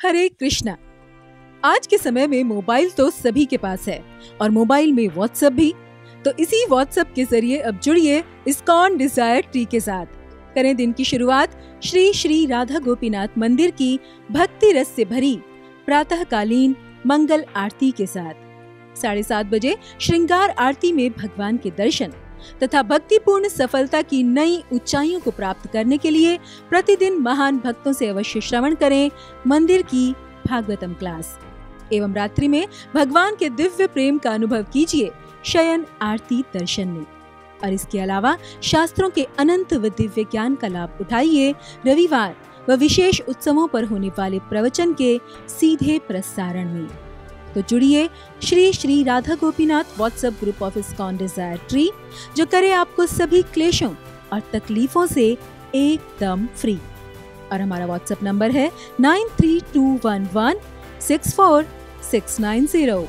हरे कृष्णा। आज के समय में मोबाइल तो सभी के पास है और मोबाइल में व्हाट्सएप भी। तो इसी व्हाट्सएप के ज़रिए अब जुड़िए इस्कॉन डिज़ायर ट्री के साथ। करें दिन की शुरुआत श्री श्री राधा गोपीनाथ मंदिर की भक्ति रस से भरी प्रातःकालीन मंगल आरती के साथ। साढ़े सात बजे श्रृंगार आरती में भगवान के दर्शन। तथा भक्तिपूर्ण सफलता की नई ऊंचाइयों को प्राप्त करने के लिए प्रतिदिन महान भक्तों से अवश्य श्रवण करें मंदिर की भागवतम क्लास। एवं रात्रि में भगवान के दिव्य प्रेम का अनुभव कीजिए शयन आरती दर्शन में। और इसके अलावा शास्त्रों के अनंत व दिव्य ज्ञान का लाभ उठाइए रविवार व विशेष उत्सवों पर होने वाले प्रवचन के सीधे प्रसारण में। तो जुड़िए Shri Shri Radha Gopinath WhatsApp group of ISKCON desire tree जो करे आपको सभी क्लेशों और तकलीफों से एकदम फ्री और हमारा व्हाट्सएप नंबर है nine three two one one six four six nine zero